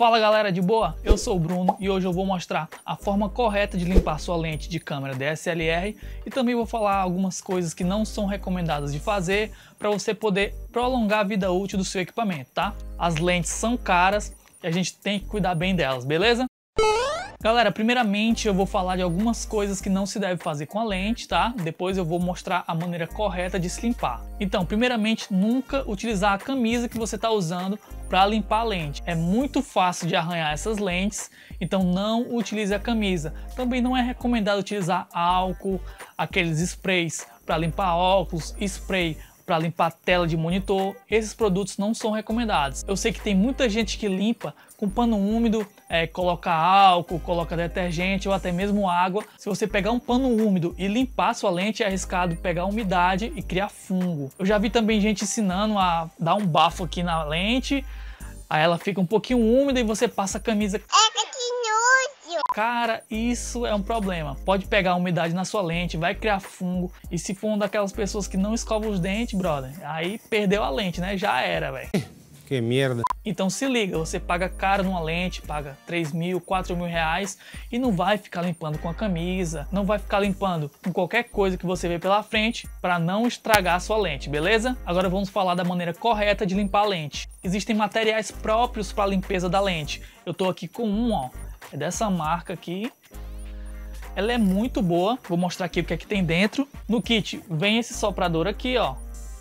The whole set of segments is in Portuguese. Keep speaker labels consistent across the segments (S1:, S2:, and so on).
S1: Fala galera, de boa? Eu sou o Bruno e hoje eu vou mostrar a forma correta de limpar sua lente de câmera DSLR e também vou falar algumas coisas que não são recomendadas de fazer para você poder prolongar a vida útil do seu equipamento, tá? As lentes são caras e a gente tem que cuidar bem delas, beleza? Galera, primeiramente eu vou falar de algumas coisas que não se deve fazer com a lente, tá? Depois eu vou mostrar a maneira correta de se limpar. Então, primeiramente, nunca utilizar a camisa que você está usando para limpar a lente. É muito fácil de arranhar essas lentes, então não utilize a camisa. Também não é recomendado utilizar álcool, aqueles sprays para limpar óculos, spray para limpar tela de monitor, esses produtos não são recomendados. Eu sei que tem muita gente que limpa com pano úmido, é, coloca álcool, coloca detergente ou até mesmo água. Se você pegar um pano úmido e limpar sua lente, é arriscado pegar umidade e criar fungo. Eu já vi também gente ensinando a dar um bafo aqui na lente, aí ela fica um pouquinho úmida e você passa a camisa. É Cara, isso é um problema. Pode pegar umidade na sua lente, vai criar fungo. E se for uma daquelas pessoas que não escova os dentes, brother, aí perdeu a lente, né? Já era, velho.
S2: Que merda.
S1: Então se liga, você paga caro numa lente, paga 3 mil, 4 mil reais e não vai ficar limpando com a camisa, não vai ficar limpando com qualquer coisa que você vê pela frente para não estragar a sua lente, beleza? Agora vamos falar da maneira correta de limpar a lente. Existem materiais próprios para limpeza da lente. Eu tô aqui com um, ó, é dessa marca aqui. Ela é muito boa. Vou mostrar aqui o que é que tem dentro. No kit vem esse soprador aqui, ó.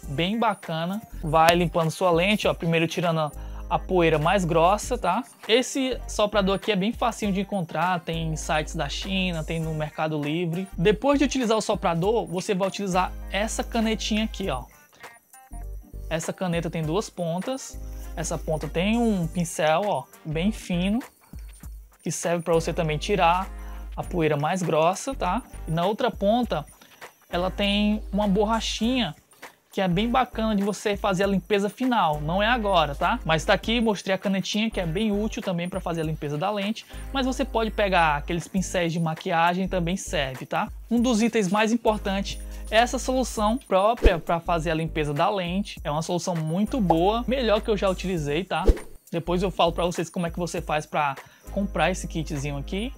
S1: Bem bacana. Vai limpando sua lente, ó. Primeiro tirando a poeira mais grossa, tá? Esse soprador aqui é bem facinho de encontrar, tem sites da China, tem no Mercado Livre. Depois de utilizar o soprador, você vai utilizar essa canetinha aqui, ó. Essa caneta tem duas pontas. Essa ponta tem um pincel, ó, bem fino que serve para você também tirar a poeira mais grossa, tá? E na outra ponta, ela tem uma borrachinha que é bem bacana de você fazer a limpeza final, não é agora, tá? Mas tá aqui, mostrei a canetinha que é bem útil também para fazer a limpeza da lente, mas você pode pegar aqueles pincéis de maquiagem também serve, tá? Um dos itens mais importantes é essa solução própria para fazer a limpeza da lente, é uma solução muito boa, melhor que eu já utilizei, tá? Depois eu falo para vocês como é que você faz para comprar esse kitzinho aqui.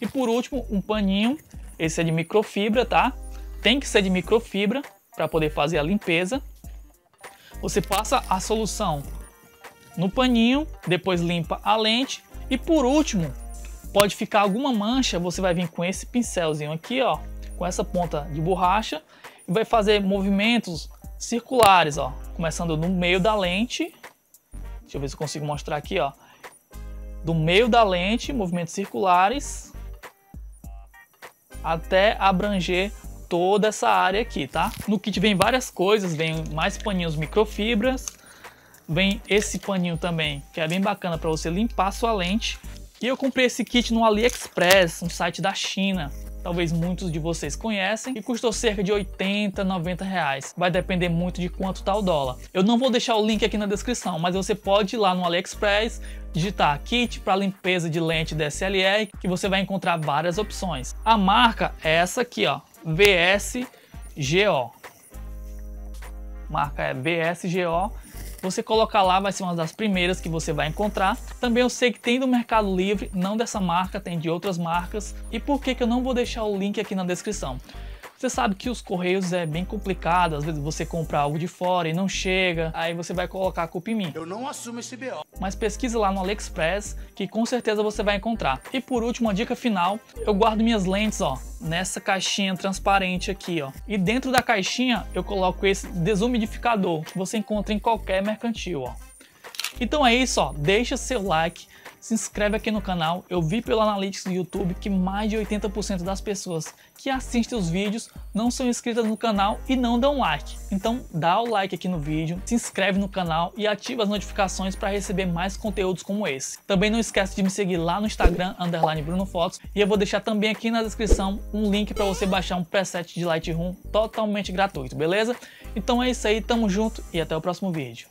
S1: E por último, um paninho. Esse é de microfibra, tá? Tem que ser de microfibra para poder fazer a limpeza. Você passa a solução no paninho, depois limpa a lente e por último, pode ficar alguma mancha, você vai vir com esse pincelzinho aqui, ó, com essa ponta de borracha e vai fazer movimentos circulares, ó, começando no meio da lente Deixa eu ver se eu consigo mostrar aqui, ó. Do meio da lente, movimentos circulares, até abranger toda essa área aqui, tá? No kit vem várias coisas, vem mais paninhos microfibras, vem esse paninho também, que é bem bacana para você limpar sua lente. E eu comprei esse kit no AliExpress, um site da China talvez muitos de vocês conhecem, e custou cerca de 80, 90 reais. Vai depender muito de quanto tá o dólar. Eu não vou deixar o link aqui na descrição, mas você pode ir lá no AliExpress, digitar kit para limpeza de lente DSLR, que você vai encontrar várias opções. A marca é essa aqui, ó, VSGO. Marca é VSGO você colocar lá vai ser uma das primeiras que você vai encontrar. Também eu sei que tem do Mercado Livre, não dessa marca, tem de outras marcas. E por que, que eu não vou deixar o link aqui na descrição? Você sabe que os correios é bem complicado, às vezes você compra algo de fora e não chega, aí você vai colocar a culpa em mim.
S2: Eu não assumo esse BO.
S1: Mas pesquisa lá no AliExpress, que com certeza você vai encontrar. E por último, uma dica final, eu guardo minhas lentes, ó, nessa caixinha transparente aqui, ó. E dentro da caixinha eu coloco esse desumidificador, que você encontra em qualquer mercantil, ó. Então é isso, ó, deixa seu like, se inscreve aqui no canal. Eu vi pelo Analytics do YouTube que mais de 80% das pessoas que assistem os vídeos não são inscritas no canal e não dão like. Então dá o like aqui no vídeo, se inscreve no canal e ativa as notificações para receber mais conteúdos como esse. Também não esquece de me seguir lá no Instagram, underline Bruno Fotos, e eu vou deixar também aqui na descrição um link para você baixar um preset de Lightroom totalmente gratuito, beleza? Então é isso aí, tamo junto e até o próximo vídeo.